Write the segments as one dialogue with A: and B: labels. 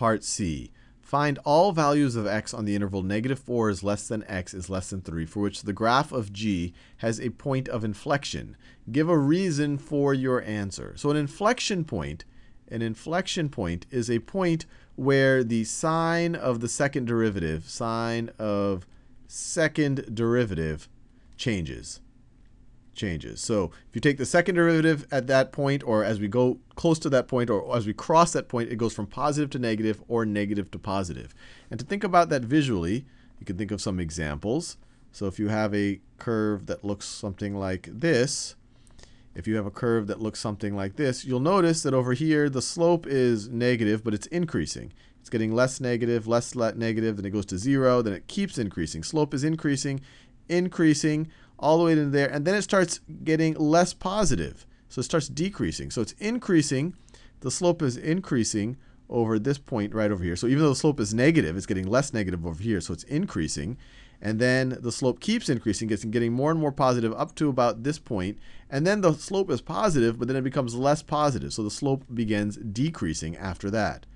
A: Part C. Find all values of x on the interval negative 4 is less than x is less than 3, for which the graph of g has a point of inflection. Give a reason for your answer. So an inflection point, an inflection point is a point where the sign of the second derivative, sign of second derivative changes changes. So if you take the second derivative at that point, or as we go close to that point, or as we cross that point, it goes from positive to negative or negative to positive. And to think about that visually, you can think of some examples. So if you have a curve that looks something like this, if you have a curve that looks something like this, you'll notice that over here the slope is negative, but it's increasing. It's getting less negative, less negative, then it goes to 0, then it keeps increasing. Slope is increasing, increasing all the way to there, and then it starts getting less positive. So it starts decreasing. So it's increasing. The slope is increasing over this point right over here. So even though the slope is negative, it's getting less negative over here. So it's increasing. And then the slope keeps increasing, gets getting more and more positive up to about this point. And then the slope is positive, but then it becomes less positive. So the slope begins decreasing after that.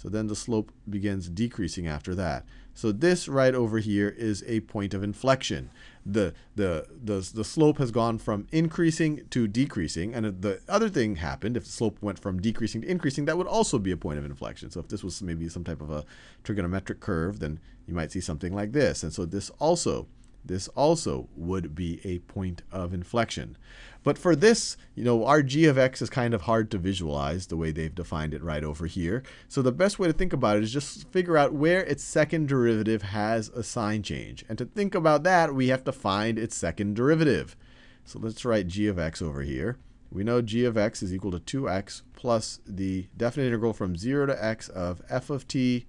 A: So then the slope begins decreasing after that. So this right over here is a point of inflection. The, the, the, the slope has gone from increasing to decreasing. And the other thing happened, if the slope went from decreasing to increasing, that would also be a point of inflection. So if this was maybe some type of a trigonometric curve, then you might see something like this. And so this also this also would be a point of inflection. But for this, you know, our g of x is kind of hard to visualize the way they've defined it right over here. So the best way to think about it is just figure out where its second derivative has a sign change. And to think about that, we have to find its second derivative. So let's write g of x over here. We know g of x is equal to 2x plus the definite integral from 0 to x of f of t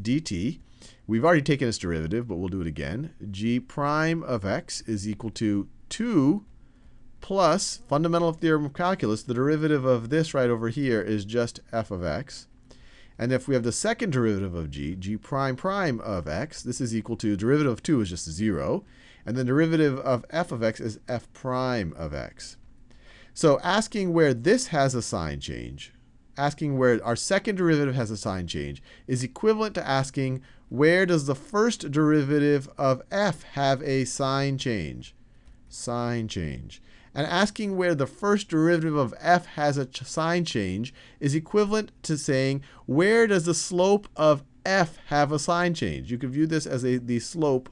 A: dt. We've already taken its derivative, but we'll do it again. g prime of x is equal to 2 plus fundamental theorem of calculus. The derivative of this right over here is just f of x. And if we have the second derivative of g, g prime prime of x, this is equal to derivative of 2 is just 0. And the derivative of f of x is f prime of x. So asking where this has a sign change, asking where our second derivative has a sign change, is equivalent to asking where does the first derivative of f have a sign change? Sign change. And asking where the first derivative of f has a sign change is equivalent to saying where does the slope of f have a sign change? You could view this as a, the slope,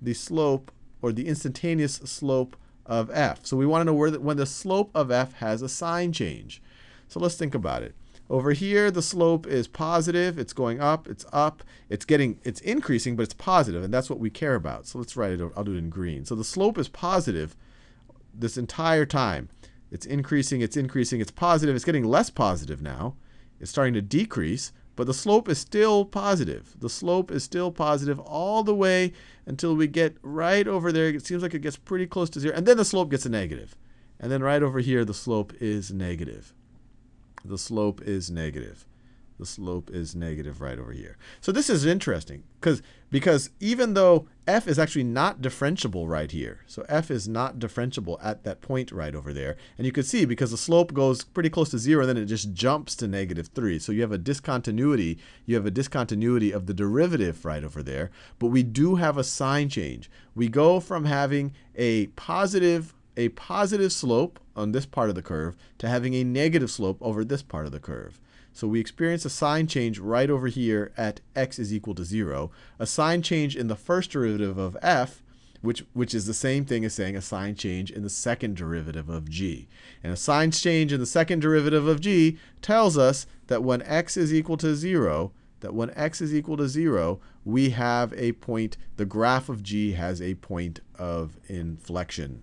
A: the slope or the instantaneous slope of f. So we want to know where the, when the slope of f has a sign change. So let's think about it. Over here, the slope is positive. It's going up. It's up. It's getting, it's increasing, but it's positive, and that's what we care about. So let's write it. I'll do it in green. So the slope is positive this entire time. It's increasing. It's increasing. It's positive. It's getting less positive now. It's starting to decrease, but the slope is still positive. The slope is still positive all the way until we get right over there. It seems like it gets pretty close to zero, and then the slope gets a negative. And then right over here, the slope is negative the slope is negative. The slope is negative right over here. So this is interesting because because even though f is actually not differentiable right here, so f is not differentiable at that point right over there, and you can see because the slope goes pretty close to zero, then it just jumps to negative three. So you have a discontinuity. You have a discontinuity of the derivative right over there, but we do have a sign change. We go from having a positive a positive slope on this part of the curve to having a negative slope over this part of the curve. So we experience a sign change right over here at x is equal to 0. A sign change in the first derivative of f, which, which is the same thing as saying a sign change in the second derivative of g. And a sign change in the second derivative of g tells us that when x is equal to 0, that when x is equal to 0, we have a point, the graph of g has a point of inflection.